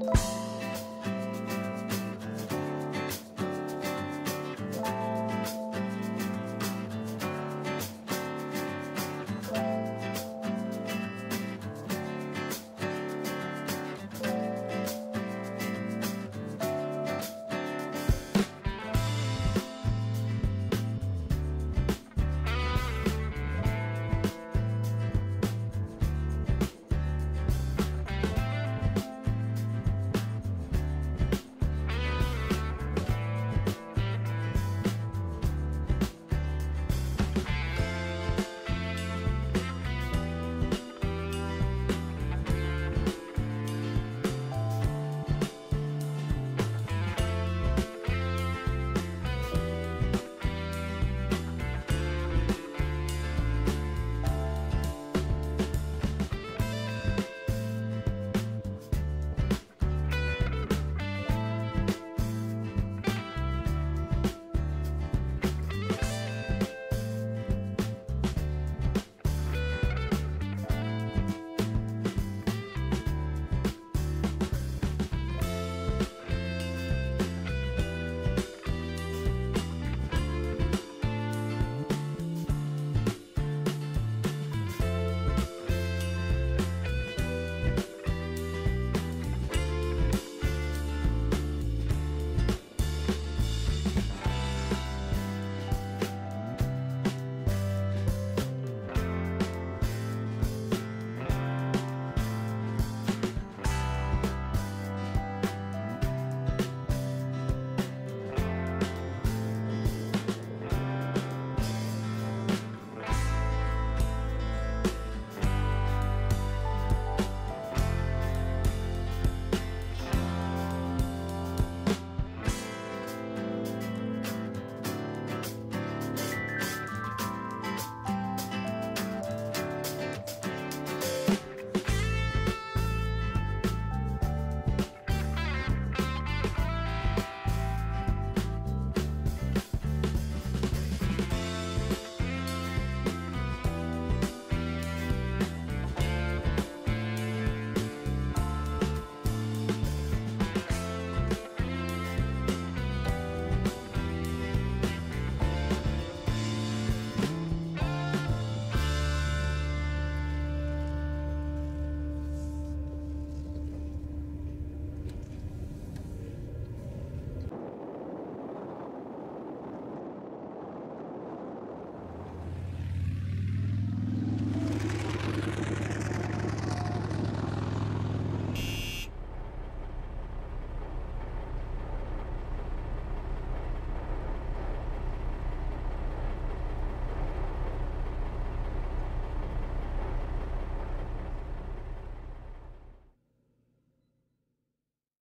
you